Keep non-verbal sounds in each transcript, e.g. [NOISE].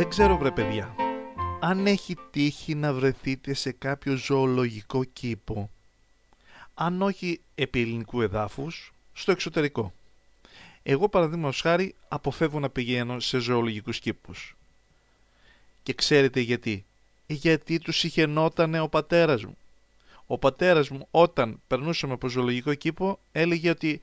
Δεν ξέρω βρε παιδιά, αν έχει τύχει να βρεθείτε σε κάποιο ζωολογικό κήπο, αν όχι επί ελληνικού εδάφους, στο εξωτερικό. Εγώ παραδείγματος χάρη αποφεύγω να πηγαίνω σε ζωολογικούς κήπους. Και ξέρετε γιατί; Γιατί τους συχαινότανε ο πατέρας μου. Ο πατέρας μου όταν περνούσαμε από ζωολογικό κήπο έλεγε ότι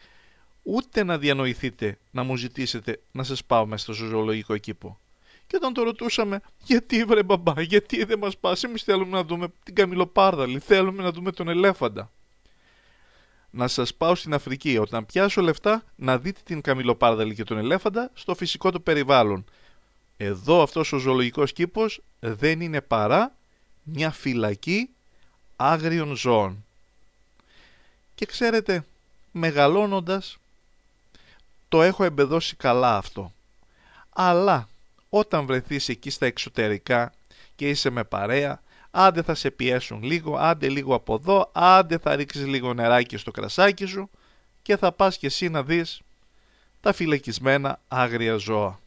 ούτε να διανοηθείτε να μου ζητήσετε να σας πάω μέσα στο ζωολογικό κήπο. Και όταν το ρωτούσαμε, γιατί βρε μπαμπά, γιατί δεν μας πας, εμείς θέλουμε να δούμε την καμιλοπάρδαλη, θέλουμε να δούμε τον ελέφαντα. Να σας πάω στην Αφρική, όταν πιάσω λεφτά, να δείτε την καμιλοπάρδαλη και τον ελέφαντα στο φυσικό του περιβάλλον. Εδώ αυτός ο ζωολογικός κήπος δεν είναι παρά μια φυλακή άγριων ζώων. Και ξέρετε, μεγαλώνοντας, το έχω εμπεδώσει καλά αυτό. Αλλά όταν βρεθείς εκεί στα εξωτερικά και είσαι με παρέα, άντε θα σε πιέσουν λίγο, άντε λίγο από εδώ, άντε θα ρίξεις λίγο νεράκι στο κρασάκι σου και θα πας και εσύ να δεις τα φυλακισμένα άγρια ζώα.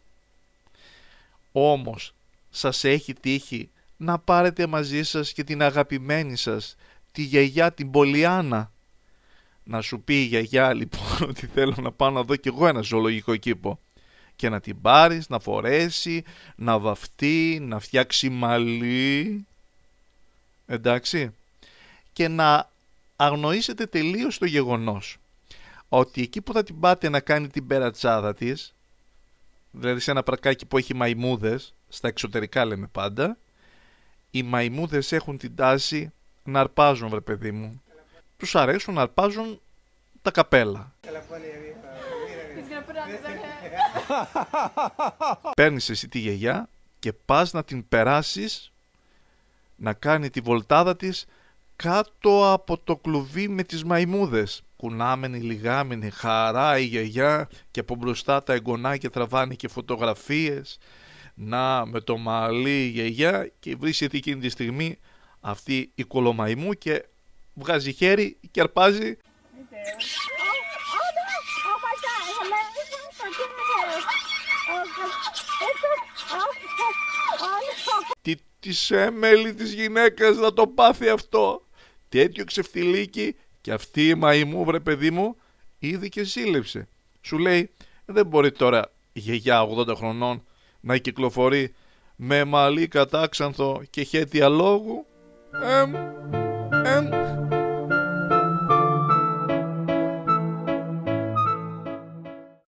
Όμως, σας έχει τύχει να πάρετε μαζί σας και την αγαπημένη σας, τη γιαγιά την Πολιάνα. Να σου πει η γιαγιά λοιπόν [LAUGHS] ότι θέλω να πάω να δω κι εγώ ένα ζωολογικό κήπο και να την πάρεις, να φορέσει, να βαφτεί, να φτιάξει μαλλί. Εντάξει. Και να αγνοήσετε τελείως το γεγονός ότι εκεί που θα την πάτε να κάνει την περατσάδα της, δηλαδή σε ένα πρακάκι που έχει μαϊμούδες, στα εξωτερικά λέμε πάντα, οι μαϊμούδες έχουν την τάση να αρπάζουν βρε παιδί μου. Τους αρέσουν να αρπάζουν τα καπέλα. [LAUGHS] Παίρνεις εσύ τη γιαγιά και πας να την περάσεις να κάνει τη βολτάδα της κάτω από το κλουβί με τις μαϊμούδες. Κουνάμενη, λιγάμενη, χαρά η γιαγιά και από μπροστά τα εγγονάκια τραβάνε και φωτογραφίες. Να με το μαλλί η γιαγιά και βρίσκεται εκείνη τη στιγμή αυτή η κολομαϊμού και βγάζει χέρι και αρπάζει Τι της έμελη της γυναίκας να το πάθει αυτό. Τέτοιο ξεφτιλίκι και αυτή η μαϊμού βρε παιδί μου ήδη και ζήλεψε. Σου λέει δεν μπορεί τώρα η γιαγιά 80 χρονών να κυκλοφορεί με μαλλί κατάξανθο και χέτια λόγου. Ε,